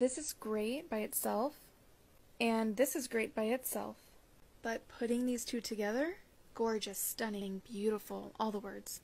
This is great by itself, and this is great by itself. But putting these two together, gorgeous, stunning, beautiful, all the words.